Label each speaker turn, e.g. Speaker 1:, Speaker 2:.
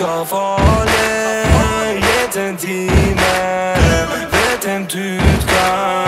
Speaker 1: kan vallen. Je tent die me, kan.